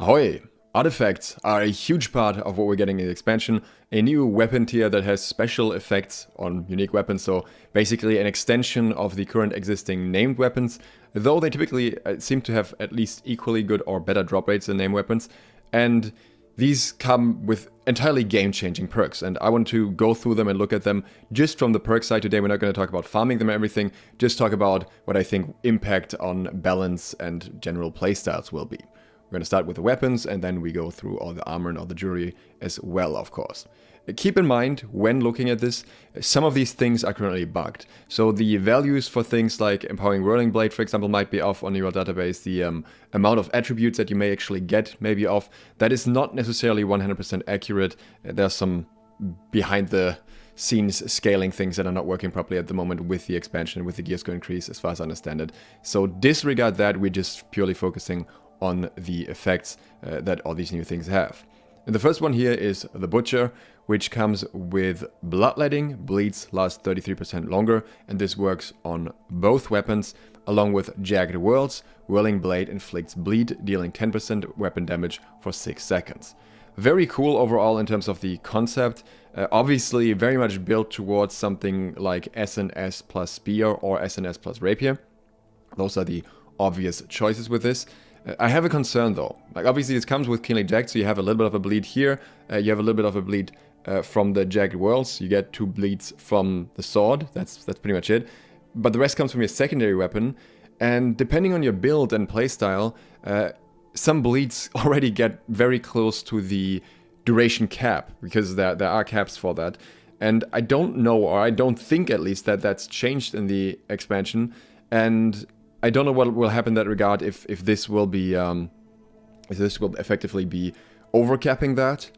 Ahoy! Artifacts are a huge part of what we're getting in the expansion. A new weapon tier that has special effects on unique weapons, so basically an extension of the current existing named weapons, though they typically uh, seem to have at least equally good or better drop rates than named weapons. And these come with entirely game-changing perks, and I want to go through them and look at them just from the perk side today. We're not going to talk about farming them and everything, just talk about what I think impact on balance and general playstyles will be. We're going to start with the weapons and then we go through all the armor and all the jewelry as well, of course. Keep in mind, when looking at this, some of these things are currently bugged. So the values for things like Empowering Whirling Blade, for example, might be off on your database. The um, amount of attributes that you may actually get may be off. That is not necessarily 100% accurate. There's some behind the scenes scaling things that are not working properly at the moment with the expansion, with the gear score increase, as far as I understand it. So disregard that. We're just purely focusing on the effects uh, that all these new things have. And the first one here is the Butcher, which comes with Bloodletting, bleeds last 33% longer, and this works on both weapons, along with Jagged Wounds, Whirling Blade inflicts bleed, dealing 10% weapon damage for 6 seconds. Very cool overall in terms of the concept, uh, obviously very much built towards something like SNS plus Spear or SNS plus Rapier. Those are the obvious choices with this. I have a concern though. Like obviously this comes with Keenly Jagged, so you have a little bit of a bleed here. Uh, you have a little bit of a bleed uh, from the Jagged Wounds. You get two bleeds from the sword. That's that's pretty much it. But the rest comes from your secondary weapon. And depending on your build and playstyle, uh, some bleeds already get very close to the duration cap because there, there are caps for that. And I don't know, or I don't think at least, that that's changed in the expansion. And I don't know what will happen in that regard if if this will be um, if this will effectively be overcapping that.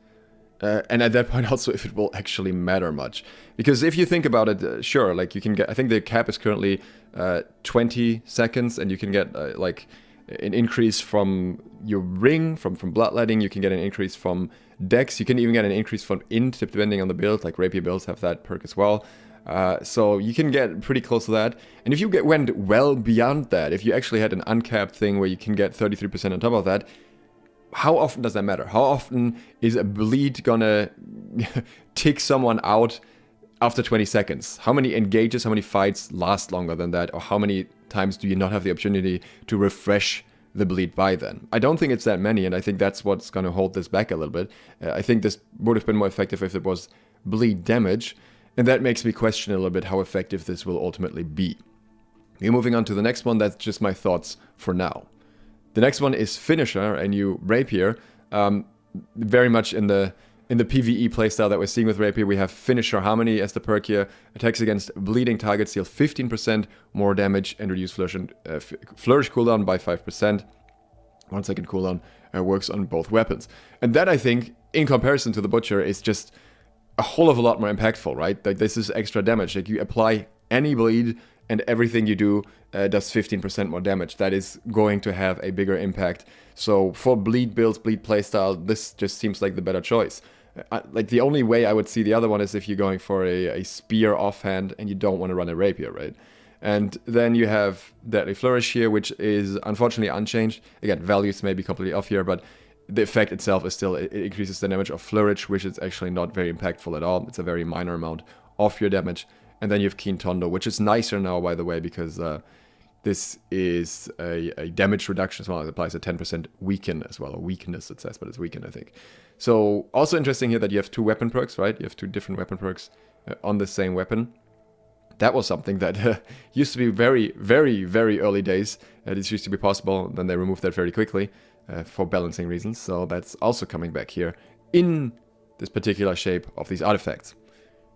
Uh, and at that point also if it will actually matter much because if you think about it uh, sure like you can get i think the cap is currently uh, 20 seconds and you can get uh, like an increase from your ring from from bloodletting you can get an increase from dex you can even get an increase from int depending on the build like rapier builds have that perk as well uh, so you can get pretty close to that. And if you get, went well beyond that, if you actually had an uncapped thing where you can get 33% on top of that, how often does that matter? How often is a bleed gonna tick someone out after 20 seconds? How many engages, how many fights last longer than that? Or how many times do you not have the opportunity to refresh the bleed by then? I don't think it's that many, and I think that's what's gonna hold this back a little bit. Uh, I think this would have been more effective if it was bleed damage. And that makes me question a little bit how effective this will ultimately be. Okay, moving on to the next one, that's just my thoughts for now. The next one is Finisher, a new Rapier. Um, very much in the in the PvE playstyle that we're seeing with Rapier, we have Finisher Harmony as the perk here. Attacks against bleeding targets deal 15% more damage and reduce flourish, uh, flourish cooldown by 5%. One second cooldown uh, works on both weapons. And that, I think, in comparison to the Butcher, is just a whole of a lot more impactful, right? Like this is extra damage. Like you apply any bleed and everything you do uh, does 15% more damage. That is going to have a bigger impact. So for bleed builds, bleed playstyle, this just seems like the better choice. Uh, like the only way I would see the other one is if you're going for a, a spear offhand and you don't want to run a rapier, right? And then you have Deadly Flourish here, which is unfortunately unchanged. Again, values may be completely off here, but the effect itself is still, it increases the damage of Flourish, which is actually not very impactful at all. It's a very minor amount of your damage. And then you have Keen Tondo, which is nicer now, by the way, because uh, this is a, a, damage reduction as well. It applies a 10% weaken as well, or weakness it says, but it's weaken, I think. So also interesting here that you have two weapon perks, right? You have two different weapon perks uh, on the same weapon. That was something that uh, used to be very, very, very early days. Uh, this used to be possible, then they removed that very quickly uh, for balancing reasons. So that's also coming back here in this particular shape of these artifacts.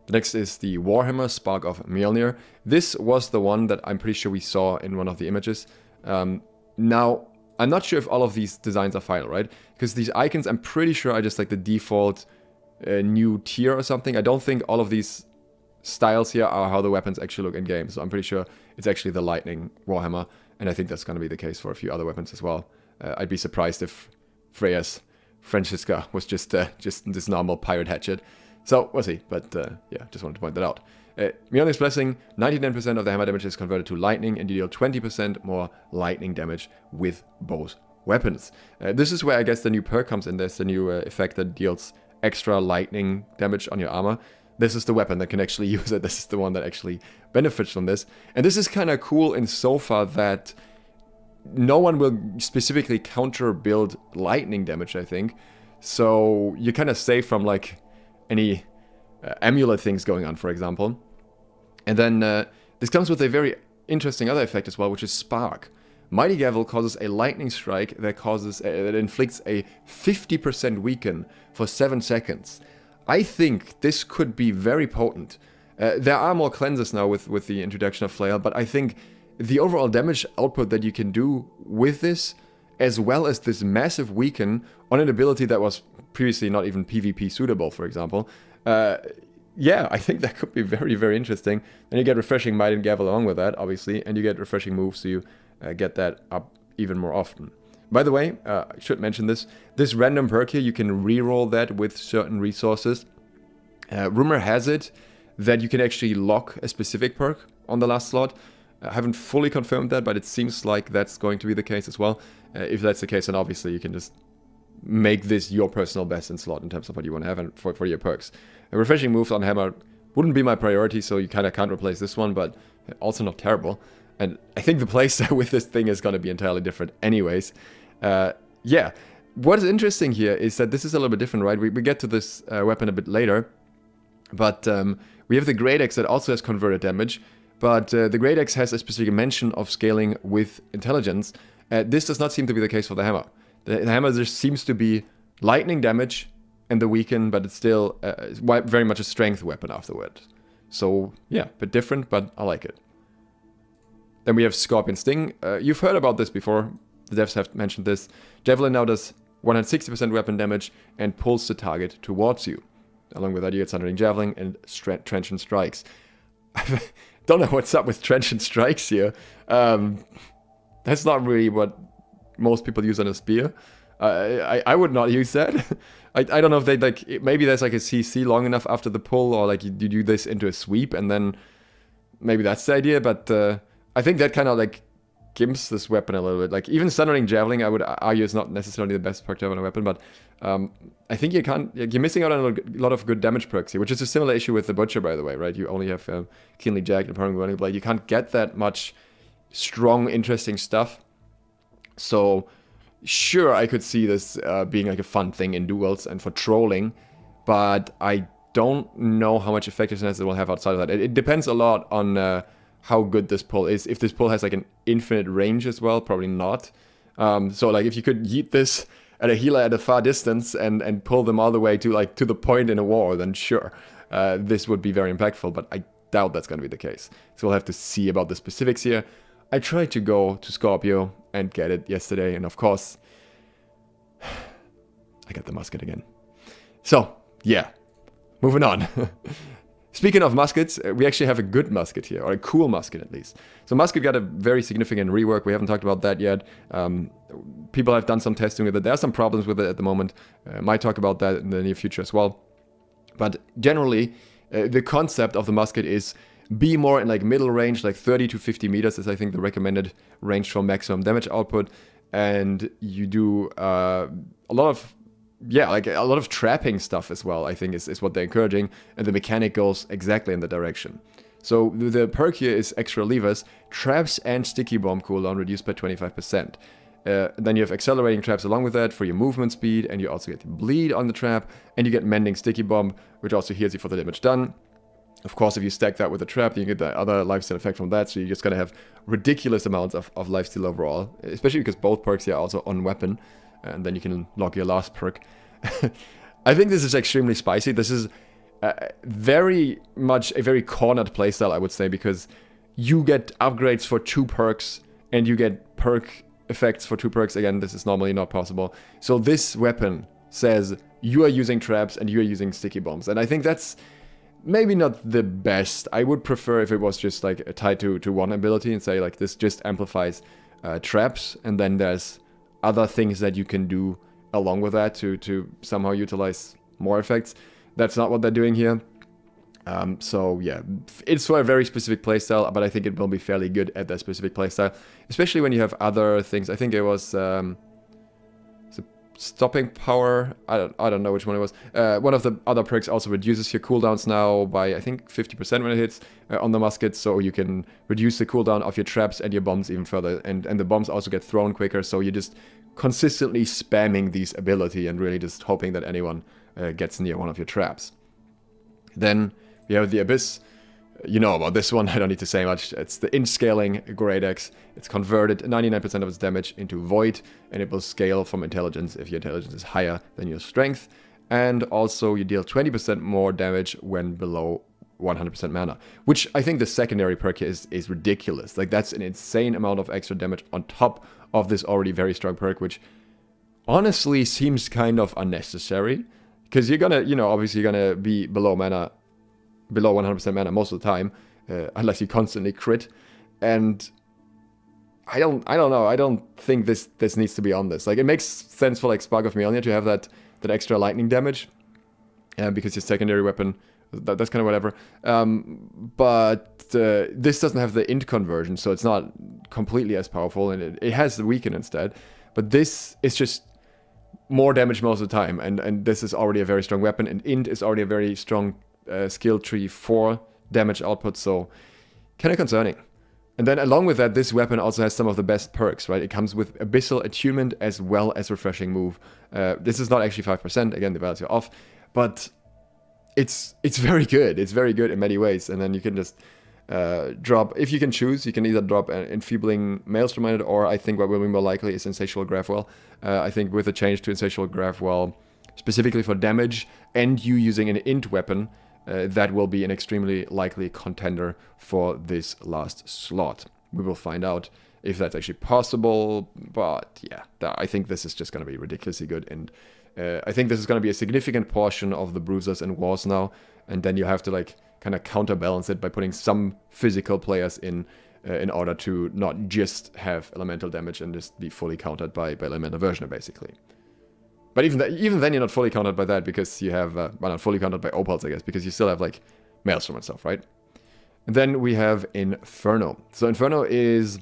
The next is the Warhammer Spark of Mjolnir. This was the one that I'm pretty sure we saw in one of the images. Um, now, I'm not sure if all of these designs are final, right? Because these icons, I'm pretty sure are just like the default uh, new tier or something. I don't think all of these styles here are how the weapons actually look in game. So I'm pretty sure it's actually the Lightning Warhammer. And I think that's going to be the case for a few other weapons as well. Uh, I'd be surprised if Freya's Francisca was just uh, just this normal pirate hatchet. So we'll see. But uh, yeah, just wanted to point that out. Uh, Mjolnir's Blessing, 99% of the hammer damage is converted to lightning, and you deal 20% more lightning damage with both weapons. Uh, this is where I guess the new perk comes in. There's the new uh, effect that deals extra lightning damage on your armor. This is the weapon that can actually use it. This is the one that actually benefits from this. And this is kind of cool in so far that no one will specifically counter build lightning damage, I think. So you're kind of save from like any uh, amulet things going on, for example. And then uh, this comes with a very interesting other effect as well, which is Spark. Mighty Gavel causes a lightning strike that causes uh, that inflicts a 50% weaken for 7 seconds. I think this could be very potent. Uh, there are more cleanses now with, with the introduction of Flail, but I think the overall damage output that you can do with this, as well as this massive weaken on an ability that was previously not even PvP suitable, for example, uh, yeah, I think that could be very, very interesting. Then you get refreshing Mighty Gavel along with that, obviously, and you get refreshing moves, so you uh, get that up even more often. By the way, uh, I should mention this. This random perk here, you can reroll that with certain resources. Uh, rumor has it that you can actually lock a specific perk on the last slot. I haven't fully confirmed that, but it seems like that's going to be the case as well. Uh, if that's the case, then obviously you can just make this your personal best in slot in terms of what you want to have and for, for your perks. Refreshing moves on Hammer wouldn't be my priority, so you kind of can't replace this one, but also not terrible. And I think the playstyle with this thing is going to be entirely different anyways. Uh, yeah, what is interesting here is that this is a little bit different, right? We, we get to this uh, weapon a bit later, but um, we have the Great Axe that also has converted damage, but uh, the Great Axe has a specific mention of scaling with intelligence. Uh, this does not seem to be the case for the Hammer. The, the Hammer just seems to be lightning damage and the weaken, but it's still uh, very much a strength weapon afterward. So yeah, a bit different, but I like it. Then we have Scorpion Sting. Uh, you've heard about this before. The devs have mentioned this. Javelin now does 160% weapon damage and pulls the target towards you. Along with that, you get Sundering Javelin and Trenchant Strikes. Don't know what's up with Trenchant Strikes here. Um, that's not really what most people use on a spear. I, I would not use that. I, I don't know if they like, maybe there's like a CC long enough after the pull or like you, you do this into a sweep and then maybe that's the idea, but... Uh, I think that kind of like gimps this weapon a little bit. Like even Sundering Javelin, I would argue is not necessarily the best perk to have on a weapon, but um, I think you can't. You're missing out on a lot of good damage perks here, which is a similar issue with the Butcher, by the way, right? You only have um, Keenly Jagged and Permanent Burning Blade. You can't get that much strong, interesting stuff. So sure, I could see this uh, being like a fun thing in duels and for trolling, but I don't know how much effectiveness it will have outside of that. It, it depends a lot on. Uh, how good this pull is. If this pull has like an infinite range as well, probably not. Um, so like if you could yeet this at a healer at a far distance and and pull them all the way to like to the point in a war, then sure, uh, this would be very impactful. But I doubt that's going to be the case. So we'll have to see about the specifics here. I tried to go to Scorpio and get it yesterday, and of course, I got the musket again. So yeah, moving on. Speaking of muskets, uh, we actually have a good musket here, or a cool musket at least. So musket got a very significant rework. We haven't talked about that yet. Um, people have done some testing with it. There are some problems with it at the moment. Uh, might talk about that in the near future as well. But generally, uh, the concept of the musket is be more in like middle range, like 30 to 50 meters is I think the recommended range for maximum damage output. And you do uh, a lot of yeah, like a lot of trapping stuff as well, I think is, is what they're encouraging, and the mechanic goes exactly in the direction. So the perk here is extra levers, traps and sticky bomb cooldown reduced by 25%. Uh, then you have accelerating traps along with that for your movement speed, and you also get bleed on the trap, and you get mending sticky bomb, which also heals you for the damage done. Of course, if you stack that with a trap, you get the other lifesteal effect from that, so you're just gonna have ridiculous amounts of, of lifesteal overall, especially because both perks here are also on weapon and then you can lock your last perk. I think this is extremely spicy. This is uh, very much a very cornered playstyle, I would say, because you get upgrades for two perks and you get perk effects for two perks. Again, this is normally not possible. So this weapon says you are using traps and you are using sticky bombs. And I think that's maybe not the best. I would prefer if it was just like tied to, to one ability and say like this just amplifies uh, traps and then there's other things that you can do along with that to, to somehow utilize more effects. That's not what they're doing here. Um, so yeah, it's for a very specific playstyle, but I think it will be fairly good at that specific playstyle, especially when you have other things. I think it was um, stopping power. I don't, I don't know which one it was. Uh, one of the other perks also reduces your cooldowns now by I think 50% when it hits uh, on the musket, so you can reduce the cooldown of your traps and your bombs even further. And and the bombs also get thrown quicker, so you're just consistently spamming these ability and really just hoping that anyone uh, gets near one of your traps. Then we have the abyss you know about this one, I don't need to say much. It's the int scaling Great Axe. It's converted 99% of its damage into Void, and it will scale from intelligence if your intelligence is higher than your strength. And also you deal 20% more damage when below 100% mana, which I think the secondary perk is, is ridiculous. Like that's an insane amount of extra damage on top of this already very strong perk, which honestly seems kind of unnecessary. Because you're gonna, you know, obviously you're gonna be below mana below 100% mana most of the time, uh, unless you constantly crit. And I don't, I don't know. I don't think this this needs to be on this. Like it makes sense for like Spark of Mjolnir to have that that extra lightning damage, uh, because your secondary weapon, that, that's kind of whatever. Um, but uh, this doesn't have the int conversion, so it's not completely as powerful, and it, it has the weaken instead. But this is just more damage most of the time, and and this is already a very strong weapon, and int is already a very strong uh, skill tree for damage output, so kind of concerning. And then along with that, this weapon also has some of the best perks, right? It comes with Abyssal Attunement as well as Refreshing Move. Uh, this is not actually 5%, again, the values are off, but it's it's very good. It's very good in many ways. And then you can just uh, drop, if you can choose, you can either drop an Enfeebling Maelstrom on it, or I think what will be more likely is Insatiable Gravity. Uh, I think with a change to Insatiable Gravity, specifically for damage, and you using an int weapon, uh, that will be an extremely likely contender for this last slot. We will find out if that's actually possible, but yeah, I think this is just going to be ridiculously good, and uh, I think this is going to be a significant portion of the bruisers and wars now, and then you have to like kind of counterbalance it by putting some physical players in uh, in order to not just have elemental damage and just be fully countered by, by elemental versioner basically. But even, even then, you're not fully countered by that because you have, uh, well, not fully countered by opals, I guess, because you still have, like, Maelstrom and stuff, right? And then we have Inferno. So Inferno is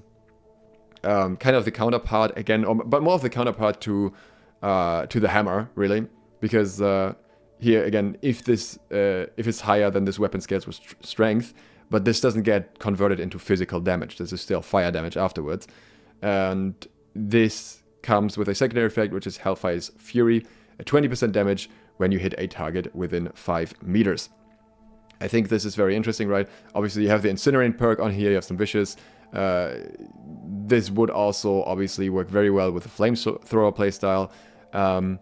um, kind of the counterpart, again, but more of the counterpart to uh, to the Hammer, really. Because uh, here, again, if this uh, if it's higher, then this weapon scales with strength, but this doesn't get converted into physical damage. This is still fire damage afterwards. And this comes with a secondary effect, which is Hellfire's Fury, a 20% damage when you hit a target within 5 meters. I think this is very interesting, right? Obviously, you have the Incinerate perk on here, you have some Vicious. Uh, this would also obviously work very well with the Flamethrower playstyle. Um,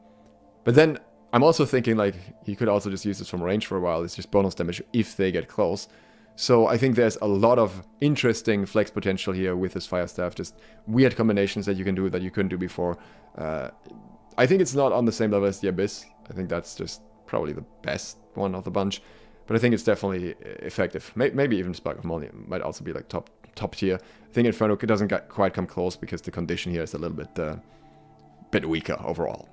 but then I'm also thinking like you could also just use this from range for a while. It's just bonus damage if they get close. So I think there's a lot of interesting flex potential here with this Fire Staff, just weird combinations that you can do that you couldn't do before. Uh, I think it's not on the same level as the Abyss. I think that's just probably the best one of the bunch. But I think it's definitely effective. Maybe even Spark of Mjolnir might also be like top top tier. I think Inferno doesn't quite come close because the condition here is a little bit uh, bit weaker overall.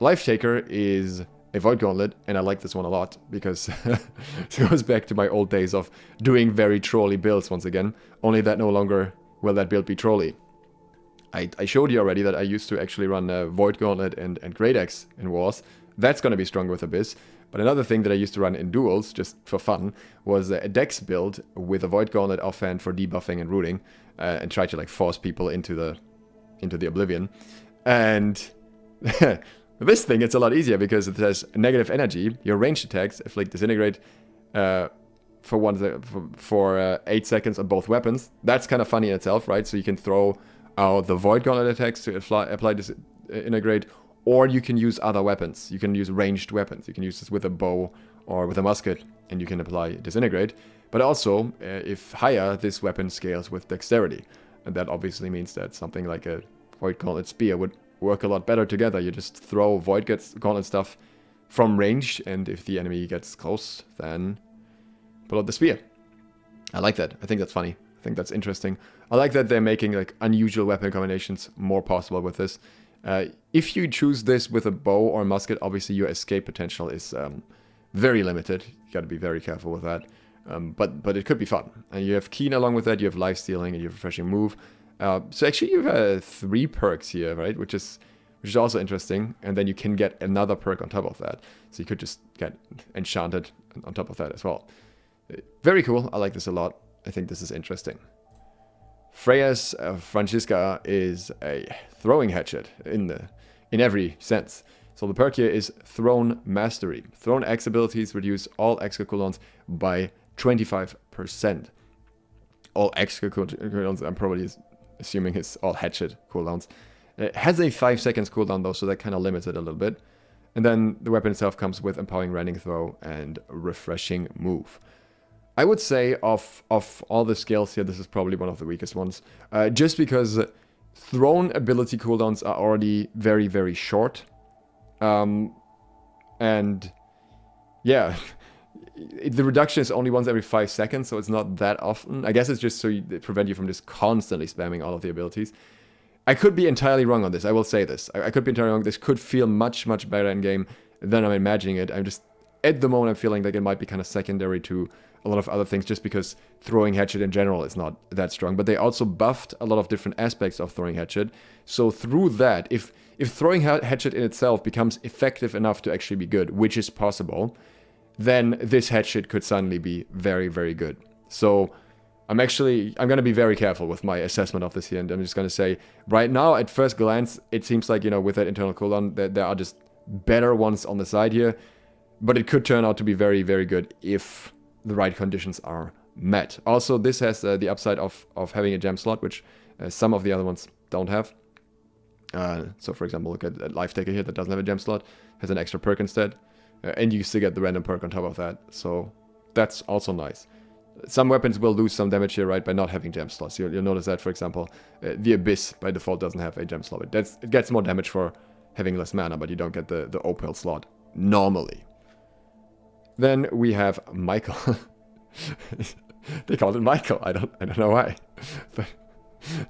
Life Taker is a Void Gauntlet, and I like this one a lot because it goes back to my old days of doing very trolly builds once again, only that no longer will that build be trolly. I, I showed you already that I used to actually run a Void Gauntlet and, and Great Axe in Wars. That's going to be strong with Abyss. But another thing that I used to run in duels, just for fun, was a Dex build with a Void Gauntlet offhand for debuffing and rooting, uh, and try to like force people into the into the oblivion. And this thing, it's a lot easier because it has negative energy. Your ranged attacks inflict disintegrate uh, for one for, for uh, eight seconds on both weapons. That's kind of funny in itself, right? So you can throw out the void gauntlet attacks to apply, apply disintegrate, or you can use other weapons. You can use ranged weapons. You can use this with a bow or with a musket, and you can apply disintegrate. But also, uh, if higher, this weapon scales with dexterity, and that obviously means that something like a void gauntlet spear would work a lot better together. You just throw Void gets Gauntlet stuff from range, and if the enemy gets close, then pull out the spear. I like that. I think that's funny. I think that's interesting. I like that they're making like unusual weapon combinations more possible with this. Uh, if you choose this with a bow or a musket, obviously your escape potential is um, very limited. You got to be very careful with that. Um, but but it could be fun. And you have Keen along with that. You have life stealing and you have refreshing move. Uh, so actually you have uh, three perks here, right? Which is which is also interesting. And then you can get another perk on top of that. So you could just get enchanted on top of that as well. Very cool. I like this a lot. I think this is interesting. Freya's uh, Francisca is a throwing hatchet in the in every sense. So the perk here is Thrown Mastery. Thrown X abilities reduce all extra cooldowns by 25%. All extra cooldowns, I'm probably assuming it's all hatchet cooldowns. It has a 5 seconds cooldown though, so that kind of limits it a little bit. And then the weapon itself comes with Empowering Rending Throw and Refreshing Move. I would say of of all the skills here, this is probably one of the weakest ones. Uh, just because thrown ability cooldowns are already very, very short. Um, and yeah, the reduction is only once every five seconds, so it's not that often. I guess it's just so you, prevent you from just constantly spamming all of the abilities. I could be entirely wrong on this. I will say this. I, I could be entirely wrong. This could feel much, much better in game than I'm imagining it. I'm just, at the moment, I'm feeling like it might be kind of secondary to a lot of other things just because throwing hatchet in general is not that strong. But they also buffed a lot of different aspects of throwing hatchet. So through that, if if throwing hatchet in itself becomes effective enough to actually be good, which is possible, then this hatchet could suddenly be very, very good. So I'm actually, I'm going to be very careful with my assessment of this here. And I'm just going to say, right now, at first glance, it seems like, you know, with that internal cooldown, there, there are just better ones on the side here. But it could turn out to be very, very good if the right conditions are met. Also, this has uh, the upside of, of having a gem slot, which uh, some of the other ones don't have. Uh, so, for example, look at, at Life Taker here that doesn't have a gem slot, has an extra perk instead. Uh, and you still get the random perk on top of that. So, that's also nice some weapons will lose some damage here, right, by not having gem slots. You'll, you'll notice that, for example, uh, the Abyss by default doesn't have a gem slot. It, that's, it gets more damage for having less mana, but you don't get the, the Opal slot normally. Then we have Michael. they called it Michael. I don't, I don't know why.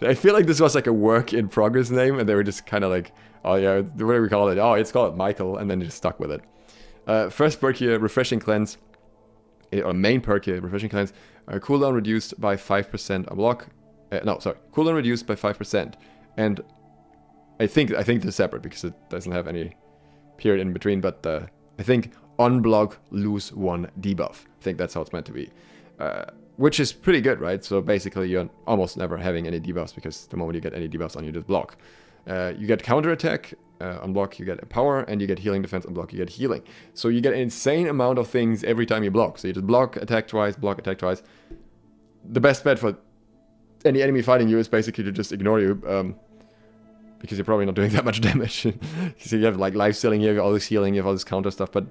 But I feel like this was like a work in progress name, and they were just kind of like, oh yeah, what do we call it? Oh, it's called Michael, and then just stuck with it. Uh, first perk here, Refreshing Cleanse or main perk here, Refreshing Cleanse, uh, cooldown reduced by 5% on block. Uh, no, sorry, cooldown reduced by 5%. And I think I think they're separate because it doesn't have any period in between, but uh, I think on block lose one debuff. I think that's how it's meant to be. Uh, which is pretty good, right? So basically you're almost never having any debuffs because the moment you get any debuffs on you just block. Uh, you get counter attack uh, unblock, you get power, and you get healing defense unblock, you get healing. So you get an insane amount of things every time you block. So you just block, attack twice, block, attack twice. The best bet for any enemy fighting you is basically to just ignore you, um, because you're probably not doing that much damage. so you have like life stealing you have all this healing, you have all this counter stuff, but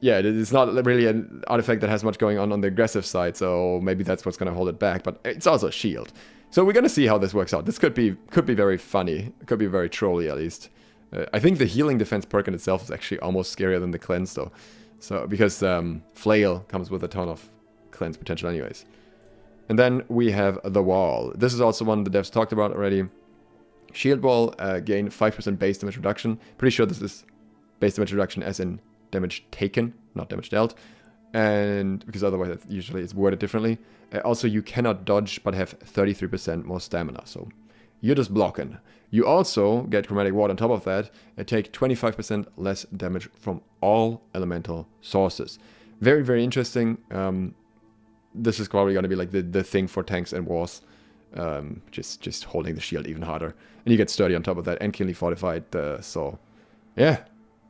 yeah, it's not really an artifact that has much going on on the aggressive side, so maybe that's what's going to hold it back, but it's also a shield. So we're going to see how this works out. This could be could be very funny. Could be very trolly at least. Uh, I think the healing defense perk in itself is actually almost scarier than the cleanse though. So because um, flail comes with a ton of cleanse potential anyways. And then we have the wall. This is also one the devs talked about already. Shield wall uh, gain 5% base damage reduction. Pretty sure this is base damage reduction as in damage taken, not damage dealt. And because otherwise usually it's worded differently. Uh, also you cannot dodge but have 33% more stamina. So you're just blocking. You also get Chromatic Ward on top of that and take 25% less damage from all elemental sources. Very, very interesting. Um, this is probably going to be like the, the thing for tanks and wars. Um, just just holding the shield even harder. And you get sturdy on top of that and keenly fortified. Uh, so, yeah,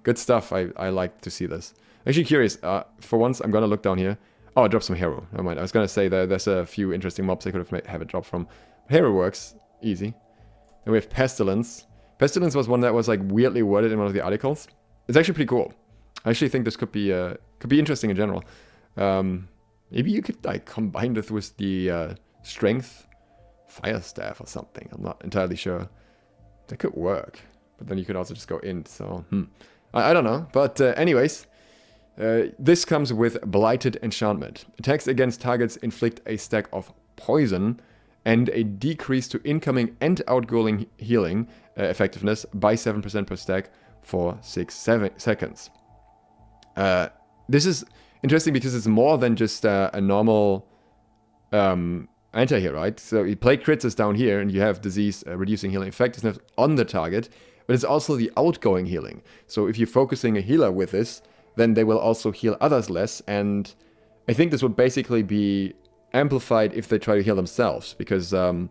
good stuff. I, I like to see this. Actually curious, uh, for once I'm going to look down here. Oh, I dropped some hero. Never mind. I was going to say that there's a few interesting mobs I could have made, have it drop from. Hero works. Easy. Then we have Pestilence. Pestilence was one that was like weirdly worded in one of the articles. It's actually pretty cool. I actually think this could be uh, could be interesting in general. Um, maybe you could like combine this with the uh, Strength Fire Staff or something. I'm not entirely sure. That could work. But then you could also just go in. So hmm. I, I don't know. But uh, anyways, uh, this comes with Blighted Enchantment. Attacks against targets inflict a stack of poison and a decrease to incoming and outgoing healing uh, effectiveness by 7% per stack for 6 seven seconds. Uh, this is interesting because it's more than just uh, a normal um, anti here, right? So you Plague crits is down here and you have disease uh, reducing healing effectiveness on the target, but it's also the outgoing healing. So if you're focusing a healer with this, then they will also heal others less. And I think this would basically be amplified if they try to heal themselves, because um,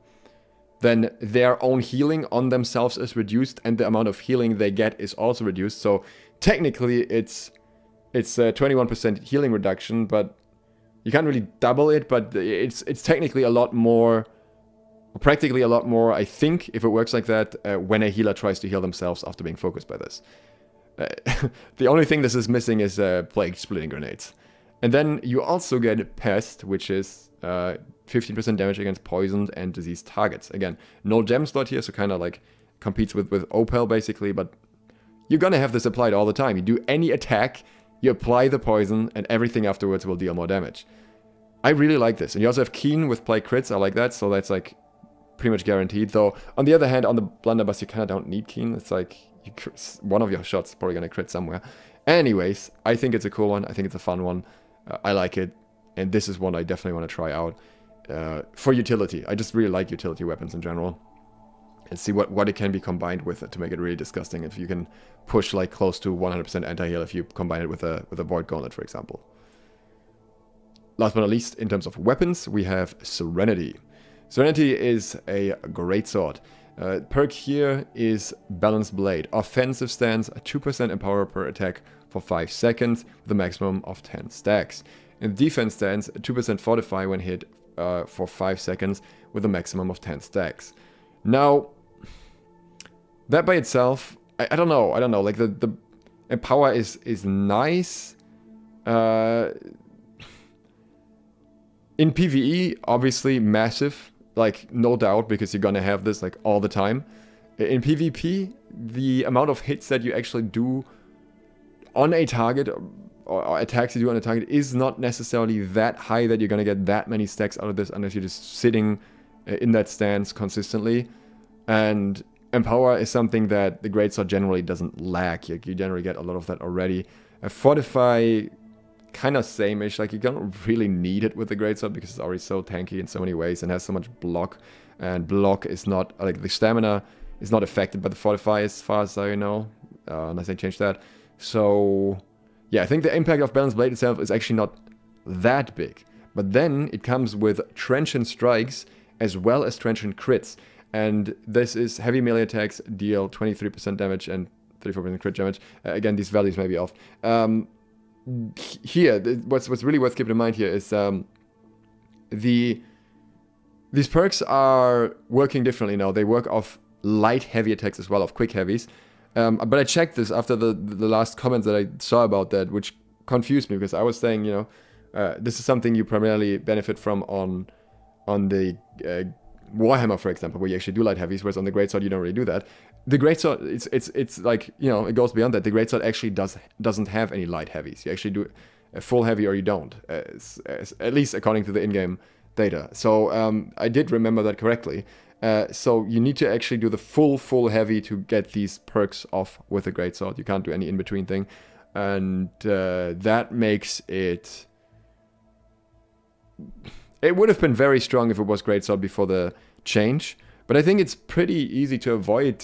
then their own healing on themselves is reduced, and the amount of healing they get is also reduced. So technically, it's it's a 21% healing reduction, but you can't really double it. But it's it's technically a lot more, practically a lot more. I think if it works like that, uh, when a healer tries to heal themselves after being focused by this. Uh, the only thing this is missing is uh, plague splitting grenades. And then you also get Pest, which is 15% uh, damage against poisoned and diseased targets. Again, no gem slot here, so kind of like competes with, with Opal basically, but you're gonna have this applied all the time. You do any attack, you apply the poison, and everything afterwards will deal more damage. I really like this. And you also have Keen with Plague crits, I like that, so that's like pretty much guaranteed. Though, on the other hand, on the Blunderbuss, you kind of don't need Keen. It's like, you, one of your shots probably gonna crit somewhere. Anyways, I think it's a cool one. I think it's a fun one. Uh, I like it, and this is one I definitely want to try out uh, for utility. I just really like utility weapons in general, and see what what it can be combined with to make it really disgusting. If you can push like close to 100% anti-heal if you combine it with a with a void gauntlet, for example. Last but not least, in terms of weapons, we have Serenity. Serenity is a great sword. Uh, perk here is Balanced Blade. Offensive stance, 2% empower per attack for 5 seconds with a maximum of 10 stacks. In defense stance, 2% fortify when hit uh, for 5 seconds with a maximum of 10 stacks. Now, that by itself, I, I don't know, I don't know, like the, the empower is, is nice. Uh, in PvE, obviously massive, like no doubt, because you're gonna have this like all the time. In PvP, the amount of hits that you actually do on a target or attacks you do on a target is not necessarily that high that you're going to get that many stacks out of this unless you're just sitting uh, in that stance consistently. And Empower is something that the Greatsword generally doesn't lack. You, you generally get a lot of that already. Fortify, kind of same-ish. Like, you don't really need it with the Greatsword because it's already so tanky in so many ways and has so much block. And block is not, like, the stamina is not affected by the Fortify as far as I know. Uh, unless they change that. So, yeah, I think the impact of Balanced Blade itself is actually not that big. But then it comes with Trenchant Strikes as well as Trenchant Crits. And this is heavy melee attacks deal 23% damage and 34% crit damage. Uh, again, these values may be off. Um, here, what's what's really worth keeping in mind here is um, the these perks are working differently now. They work off light heavy attacks as well, of quick heavies. Um, but I checked this after the the last comments that I saw about that, which confused me because I was saying, you know, uh, this is something you primarily benefit from on on the uh, Warhammer, for example, where you actually do light heavies, whereas on the Greatsword you don't really do that. The Greatsword, it's it's it's like you know, it goes beyond that. The Greatsword actually does doesn't have any light heavies. You actually do a full heavy or you don't, as, as, at least according to the in-game data. So um, I did remember that correctly. Uh, so you need to actually do the full, full heavy to get these perks off with a great sword. You can't do any in-between thing. And uh, that makes it... It would have been very strong if it was great sword before the change. But I think it's pretty easy to avoid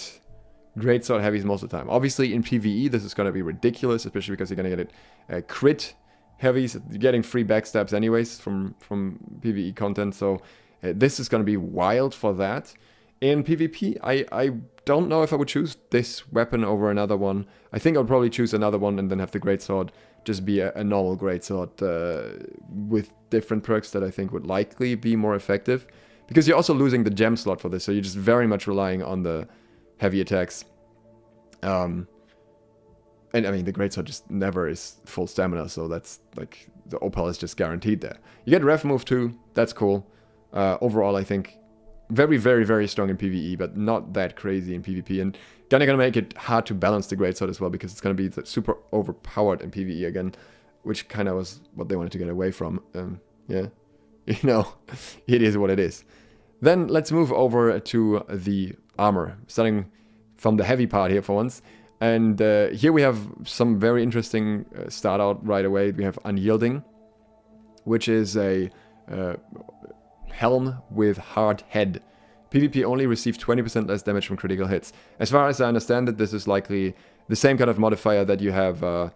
great sword heavies most of the time. Obviously in PvE this is going to be ridiculous, especially because you're going to get it uh, crit heavies. You're getting free backstabs anyways from, from PvE content. So this is going to be wild for that. In PvP, I, I don't know if I would choose this weapon over another one. I think I would probably choose another one and then have the Greatsword just be a, a normal Greatsword uh, with different perks that I think would likely be more effective. Because you're also losing the gem slot for this, so you're just very much relying on the heavy attacks. Um, and I mean, the Greatsword just never is full stamina, so that's like, the Opal is just guaranteed there. You get Ref Move too, that's cool. Uh, overall, I think very, very, very strong in PvE, but not that crazy in PvP. And kind of gonna make it hard to balance the Greatsword as well, because it's gonna be super overpowered in PvE again, which kind of was what they wanted to get away from. Um, yeah, you know, it is what it is. Then let's move over to the armor, starting from the heavy part here for once. And uh, here we have some very interesting uh, start out right away. We have Unyielding, which is a uh, helm with hard head. PvP only receive 20% less damage from critical hits. As far as I understand it, this is likely the same kind of modifier that you have, uh,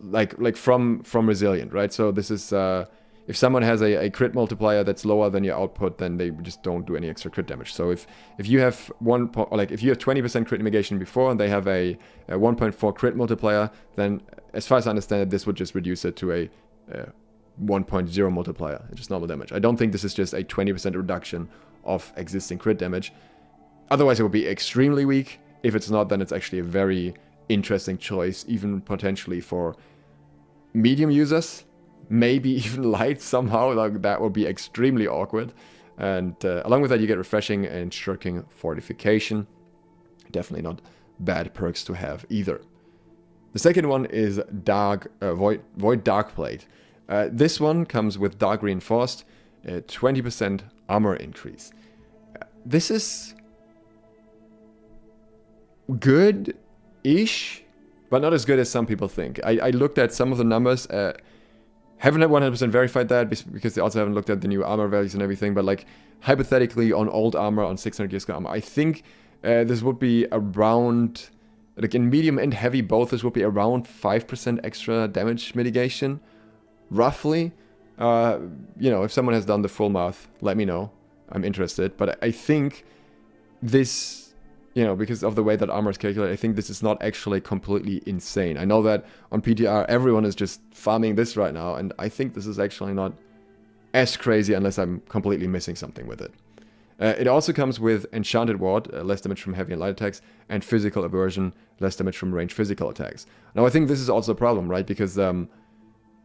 like like from from Resilient, right? So this is uh, if someone has a, a crit multiplier that's lower than your output, then they just don't do any extra crit damage. So if if you have one like if you have 20% crit negation before and they have a, a 1.4 crit multiplier, then as far as I understand it, this would just reduce it to a, a 1.0 multiplier, just normal damage. I don't think this is just a 20% reduction of existing crit damage. Otherwise, it would be extremely weak. If it's not, then it's actually a very interesting choice, even potentially for medium users maybe even light somehow. Like that would be extremely awkward. And uh, along with that, you get refreshing and shirking fortification. Definitely not bad perks to have either. The second one is Dark uh, Void, Void Dark Plate. Uh, this one comes with Dark Reinforced, 20% armor increase. this is good-ish, but not as good as some people think. I, I looked at some of the numbers. Uh, haven't 100% verified that because they also haven't looked at the new armor values and everything, but like hypothetically on old armor, on 600 gear armor, I think uh, this would be around, like in medium and heavy both, this would be around 5% extra damage mitigation, roughly. Uh, you know, if someone has done the full math, let me know. I'm interested, but I think this you know, because of the way that armor is calculated, I think this is not actually completely insane. I know that on PTR, everyone is just farming this right now, and I think this is actually not as crazy unless I'm completely missing something with it. Uh, it also comes with Enchanted Ward, uh, less damage from heavy and light attacks, and Physical Aversion, less damage from ranged physical attacks. Now, I think this is also a problem, right? Because um,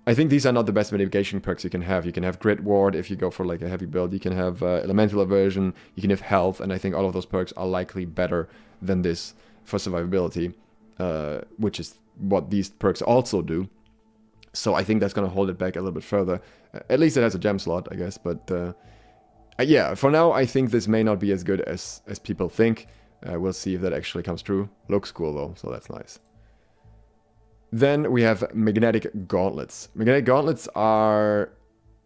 I think these are not the best mitigation perks you can have. You can have Grit Ward if you go for like a heavy build. You can have uh, Elemental Aversion. You can have Health, and I think all of those perks are likely better than this for survivability, uh, which is what these perks also do. So I think that's going to hold it back a little bit further. Uh, at least it has a gem slot, I guess. But uh, uh, yeah, for now, I think this may not be as good as, as people think. Uh, we'll see if that actually comes true. Looks cool though, so that's nice. Then we have magnetic gauntlets. Magnetic gauntlets are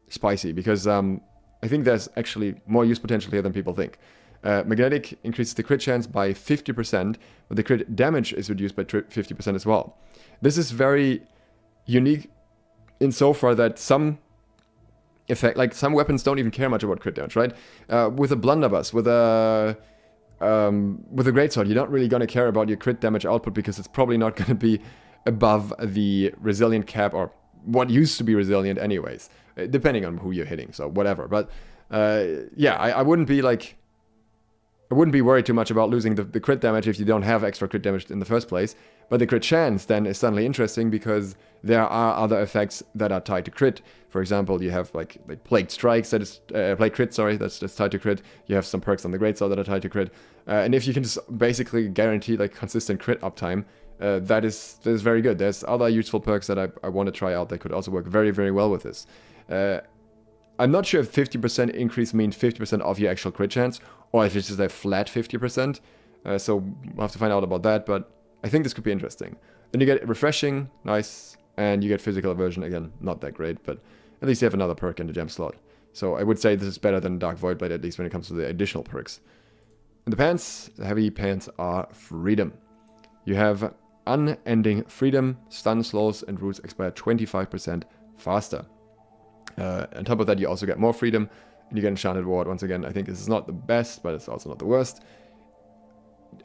spicy because um, I think there's actually more use potential here than people think. Uh, magnetic increases the crit chance by 50%, but the crit damage is reduced by 50% as well. This is very unique in so far that some effect, like some weapons don't even care much about crit damage, right? Uh, with a blunderbuss, with a um, with a greatsword, you're not really gonna care about your crit damage output because it's probably not gonna be above the resilient cap or what used to be resilient anyways, uh, depending on who you're hitting, so whatever. But uh, yeah, I, I, wouldn't be like, I wouldn't be worried too much about losing the, the, crit damage if you don't have extra crit damage in the first place. But the crit chance then is suddenly interesting because there are other effects that are tied to crit. For example, you have like, like plague strikes that is uh, plague crit, sorry, that's, that's tied to crit. You have some perks on the greatsword that are tied to crit, uh, and if you can just basically guarantee like consistent crit uptime, uh, that is that is very good. There's other useful perks that I, I want to try out that could also work very, very well with this. Uh, I'm not sure if 50% increase means 50% of your actual crit chance, or if it's just a flat 50%. Uh, so we'll have to find out about that, but I think this could be interesting. Then you get refreshing, nice, and you get physical aversion, again, not that great, but at least you have another perk in the gem slot. So I would say this is better than Dark Void Plate, at least when it comes to the additional perks. In the pants, the heavy pants are freedom. You have unending freedom, stun slows, and roots expire 25% faster. Uh, on top of that, you also get more freedom, and you get Enchanted Ward. Once again, I think this is not the best, but it's also not the worst.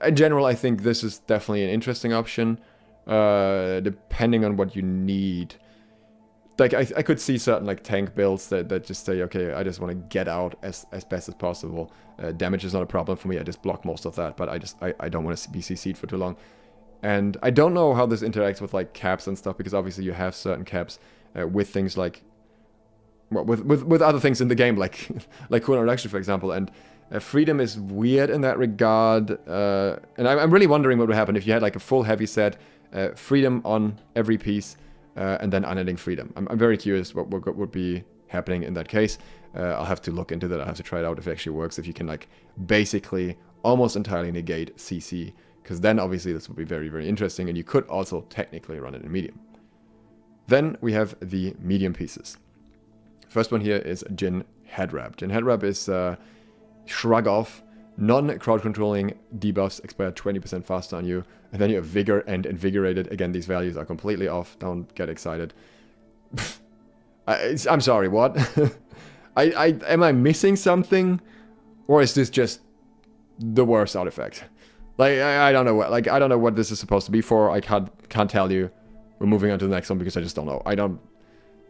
In general, I think this is definitely an interesting option, uh, depending on what you need. Like, I, I could see certain, like, tank builds that, that just say, okay, I just want to get out as, as best as possible. Uh, damage is not a problem for me, I just block most of that, but I just, I, I don't want to be CC'd for too long. And I don't know how this interacts with like caps and stuff because obviously you have certain caps uh, with things like well, with, with with other things in the game like like cooldown reduction for example. And uh, freedom is weird in that regard uh, and I'm, I'm, really wondering what would happen if you had like a full heavy set uh, freedom on every piece uh, and then unending freedom. I'm, I'm very curious what, what, would be happening in that case. Uh, I'll have to look into that. I'll have to try it out if it actually works if you can like basically almost entirely negate CC because then obviously this would be very, very interesting, and you could also technically run it in medium. Then we have the medium pieces. First one here is Djinn Head Wrap. Djinn Head is uh, shrug off. Non-crowd controlling debuffs expire 20% faster on you. And then you have Vigor and Invigorated. Again, these values are completely off. Don't get excited. I, am sorry, what? I, I Am I missing something? Or is this just the worst artifact? Like, I, I don't know what, like, I don't know what this is supposed to be for. I can't, can't tell you. We're moving on to the next one because I just don't know. I don't,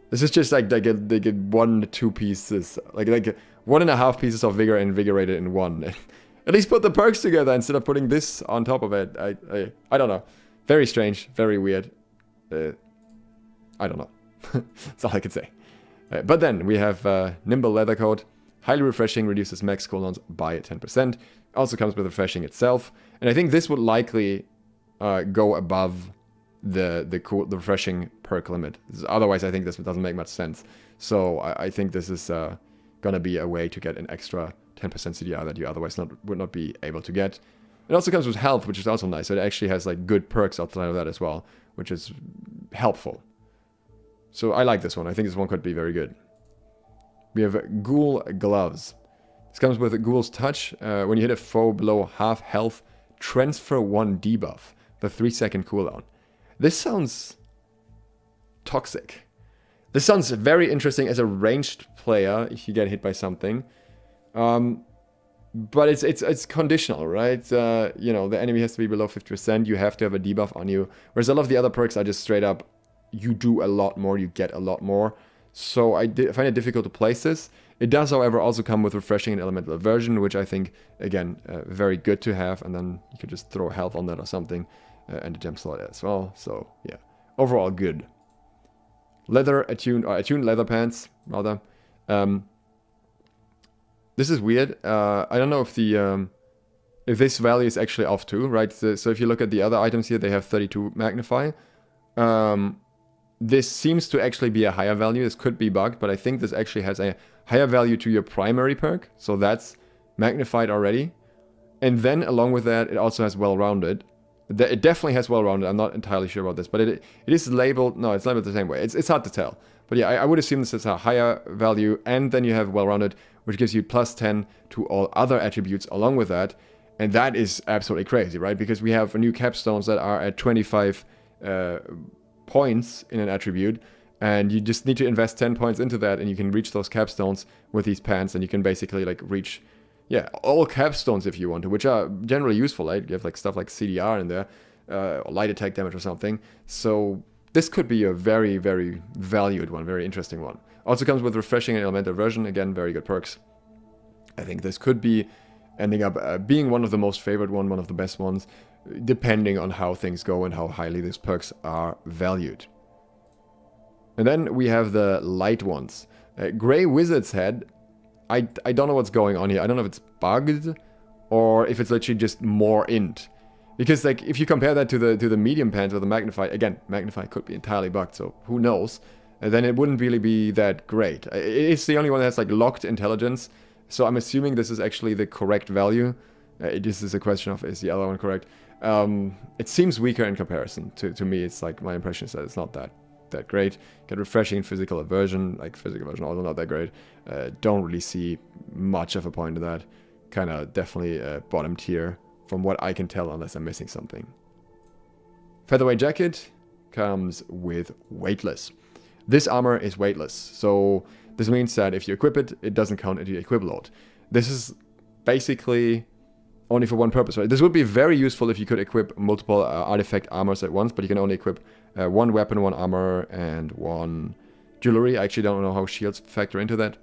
this is just like they get they get one two pieces like like one and a half pieces of vigor invigorated in one. At least put the perks together instead of putting this on top of it. I I, I don't know. Very strange, very weird. Uh, I don't know. That's all I can say. Uh, but then we have uh, Nimble Leather Coat. Highly refreshing, reduces max cooldowns by 10%. Also comes with refreshing itself. And I think this would likely uh, go above the the cool the refreshing perk limit. Otherwise, I think this doesn't make much sense. So I, I think this is uh, gonna be a way to get an extra 10% CDR that you otherwise not would not be able to get. It also comes with health, which is also nice. So it actually has like good perks outside of that as well, which is helpful. So I like this one. I think this one could be very good. We have Ghoul Gloves. This comes with a Ghoul's Touch. Uh, when you hit a foe below half health, transfer one debuff, the 3 second cooldown. This sounds toxic. This sounds very interesting as a ranged player if you get hit by something. Um, but it's it's it's conditional, right? Uh, you know, the enemy has to be below 50%. You have to have a debuff on you. Whereas a lot of the other perks are just straight up, you do a lot more, you get a lot more. So I find it difficult to place this. It does, however, also come with refreshing and elemental aversion, which I think, again, uh, very good to have. And then you could just throw health on that or something uh, and the gem slot as well. So yeah, overall good. Leather attuned, or uh, attuned leather pants rather. Um, this is weird. Uh, I don't know if the um, if this value is actually off too, right? So, so, if you look at the other items here, they have 32 magnify. Um, this seems to actually be a higher value. This could be bugged, but I think this actually has a higher value to your primary perk. So that's magnified already. And then along with that, it also has well-rounded. It definitely has well-rounded. I'm not entirely sure about this, but it it is labeled. No, it's labeled the same way. It's it's hard to tell. But yeah, I, I would assume this is a higher value, and then you have well-rounded, which gives you plus 10 to all other attributes along with that, and that is absolutely crazy, right? Because we have new capstones that are at 25 uh, points in an attribute, and you just need to invest 10 points into that, and you can reach those capstones with these pants, and you can basically like reach yeah, all capstones if you want to, which are generally useful, right? You have like stuff like CDR in there, uh, or light attack damage or something. So this could be a very, very valued one, very interesting one. Also comes with refreshing and elemental aversion, again, very good perks. I think this could be ending up uh, being one of the most favored one, one of the best ones, depending on how things go and how highly these perks are valued. And then we have the light ones. Uh, Grey Wizard's Head I, I don't know what's going on here. I don't know if it's bugged or if it's literally just more int. Because like if you compare that to the to the medium pants or the magnify, again, magnify could be entirely bugged, so who knows? And then it wouldn't really be that great. It's the only one that has like locked intelligence, so I'm assuming this is actually the correct value. Uh, this is a question of is the other one correct? Um, it seems weaker in comparison to, to me. It's like my impression is that it's not that that great. Get refreshing physical aversion, like physical aversion also not that great. Uh, don't really see much of a point to that. Kind of definitely bottom tier from what I can tell unless I'm missing something. Featherweight jacket comes with weightless. This armor is weightless, so this means that if you equip it, it doesn't count into your equip load. This is basically only for one purpose, right? This would be very useful if you could equip multiple uh, artifact armors at once, but you can only equip uh, one weapon, one armor, and one jewelry. I actually don't know how shields factor into that.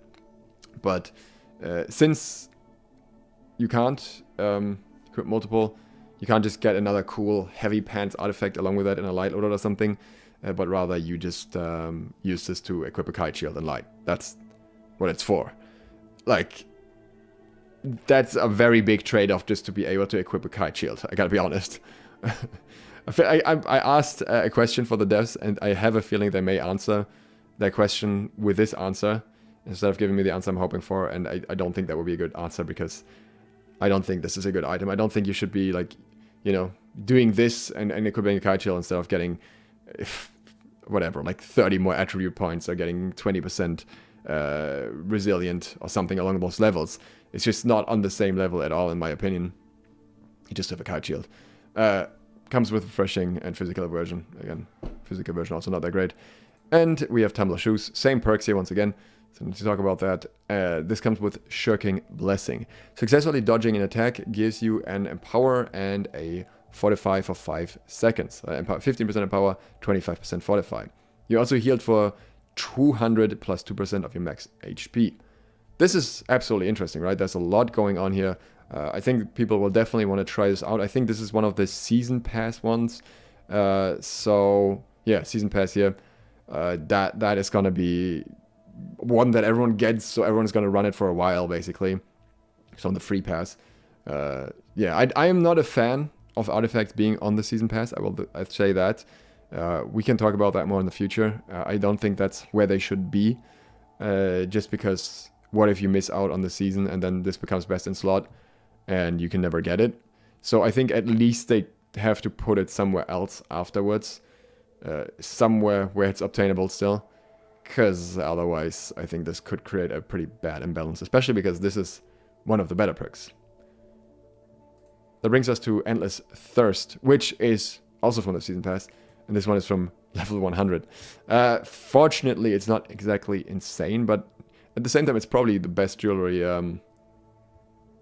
But uh, since you can't um, equip multiple, you can't just get another cool heavy pants artifact along with that in a light loader or something, uh, but rather you just um, use this to equip a kite shield and light. That's what it's for. Like, that's a very big trade-off just to be able to equip a kite shield. I gotta be honest. I, I, I asked a question for the devs, and I have a feeling they may answer that question with this answer instead of giving me the answer I'm hoping for. And I, I don't think that would be a good answer because I don't think this is a good item. I don't think you should be like, you know, doing this and, and equipping a kite shield instead of getting whatever, like 30 more attribute points or getting 20% uh, resilient or something along those levels. It's just not on the same level at all, in my opinion. You just have a kite shield. Uh, comes with refreshing and physical aversion. Again, physical aversion also not that great. And we have Tumbler Shoes. Same perks here once again. So to talk about that, uh, this comes with Shirking Blessing. Successfully dodging an attack gives you an Empower and a Fortify for 5 seconds. Uh, 15% Empower, 25% Fortify. You're also healed for 200 plus 2% of your max HP. This is absolutely interesting, right? There's a lot going on here. Uh, I think people will definitely want to try this out. I think this is one of the season pass ones. Uh, so yeah, season pass here. Uh, that that is gonna be one that everyone gets, so everyone's gonna run it for a while, basically. So on the free pass. Uh, yeah, I, I am not a fan of artifacts being on the season pass. I will I'd say that. Uh, we can talk about that more in the future. Uh, I don't think that's where they should be. Uh, just because what if you miss out on the season and then this becomes best in slot and you can never get it? So I think at least they have to put it somewhere else afterwards. Uh, somewhere where it's obtainable still. Because otherwise, I think this could create a pretty bad imbalance, especially because this is one of the better perks. That brings us to Endless Thirst, which is also from the Season Pass and this one is from level 100. Uh, fortunately, it's not exactly insane, but at the same time, it's probably the best jewelry um,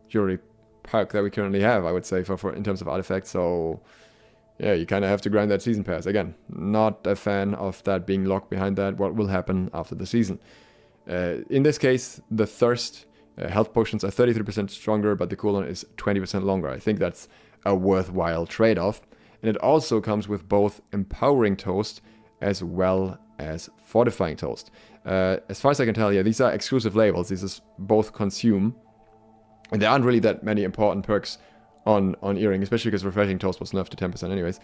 jewelry pack that we currently have, I would say, for, for in terms of artifacts. So, yeah, you kind of have to grind that season pass. Again, not a fan of that being locked behind that. What will happen after the season? Uh, in this case, the thirst uh, health potions are 33% stronger, but the cooldown is 20% longer. I think that's a worthwhile trade-off and it also comes with both empowering toast as well as fortifying toast. Uh, as far as I can tell, yeah, these are exclusive labels. These is both consume, and there aren't really that many important perks on on earring, especially because refreshing toast was nerfed to 10% anyways.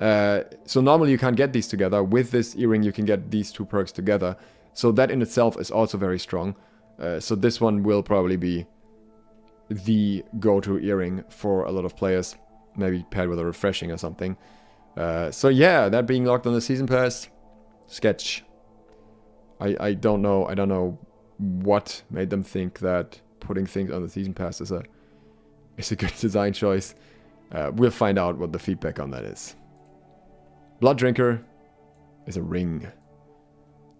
Uh, so normally you can't get these together. With this earring, you can get these two perks together. So that in itself is also very strong. Uh, so this one will probably be the go-to earring for a lot of players maybe paired with a refreshing or something. Uh, so yeah, that being locked on the season pass, sketch. I I don't know I don't know what made them think that putting things on the season pass is a is a good design choice. Uh, we'll find out what the feedback on that is. Blood Drinker is a ring.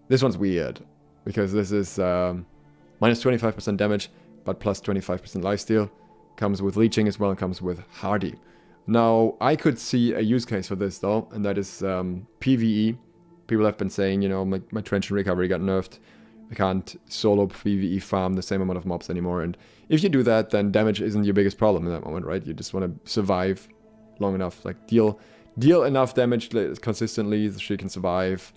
This one's weird because this is um, minus 25% damage but plus 25% lifesteal. Comes with leeching as well and comes with hardy. Now, I could see a use case for this though, and that is um, PvE. People have been saying, you know, my, my Trenchant Recovery got nerfed. I can't solo PvE farm the same amount of mobs anymore. And if you do that, then damage isn't your biggest problem in that moment, right? You just want to survive long enough, like deal deal enough damage consistently so you can survive.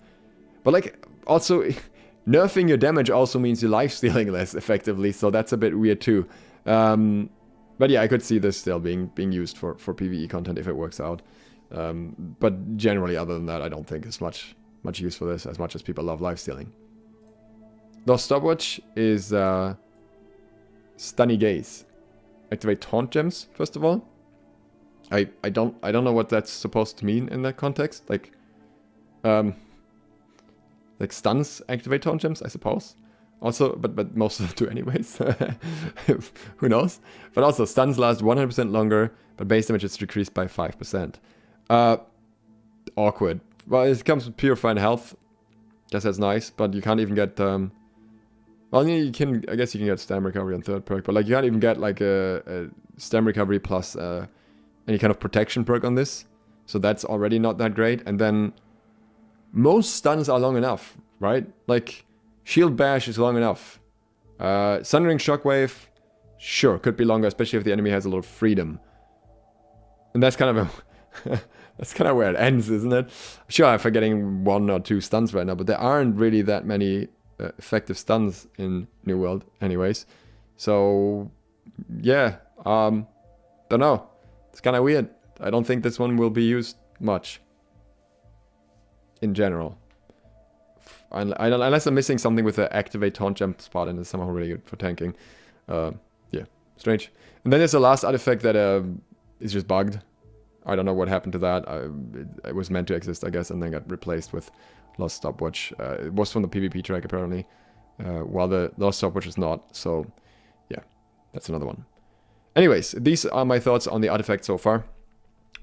But like, also, nerfing your damage also means you're life stealing less effectively, so that's a bit weird too. Um, but yeah, I could see this still being being used for, for PvE content if it works out. Um, but generally, other than that, I don't think there's much much use for this as much as people love life stealing. The stopwatch is uh, Stunny Gaze. Activate taunt gems first of all. I I don't I don't know what that's supposed to mean in that context. Like, um, like stuns activate taunt gems, I suppose. Also, but but most of them do anyways. Who knows? But also, stuns last 100% longer, but base damage is decreased by 5%. Uh, awkward. Well, it comes with purified health. Guess that's nice, but you can't even get... Um, well, you can... I guess you can get stam recovery on third perk, but like you can't even get like a, a stam recovery plus uh, any kind of protection perk on this. So that's already not that great. And then most stuns are long enough, right? Like Shield Bash is long enough. Uh, Sundering Shockwave, sure, could be longer, especially if the enemy has a lot of freedom. And that's kind of a... that's kind of where it ends, isn't it? Sure, I'm forgetting one or two stuns right now, but there aren't really that many uh, effective stuns in New World anyways. So, yeah, um, don't know. It's kind of weird. I don't think this one will be used much in general. Unless I'm missing something with the activate taunt jump spot and it's somehow really good for tanking. Uh, yeah, strange. And then there's the last artifact that uh, is just bugged. I don't know what happened to that. I, it, it, was meant to exist, I guess, and then got replaced with Lost Stopwatch. Uh, it was from the PvP track, apparently. uh, while the Lost Stopwatch is not. So, yeah, that's another one. Anyways, these are my thoughts on the artifacts so far.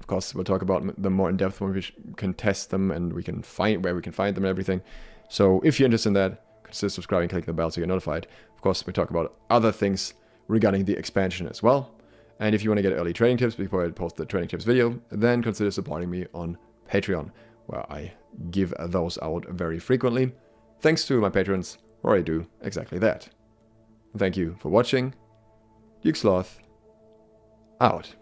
Of course, we'll talk about them more in depth when we can test them and we can find where we can find them and everything. So, if you're interested in that, consider subscribing, clicking the bell so you're notified. Of course, we talk about other things regarding the expansion as well. And if you want to get early trading tips before I post the trading tips video, then consider supporting me on Patreon, where I give those out very frequently. Thanks to my patrons, where I do exactly that. Thank you for watching. Duke Sloth, out.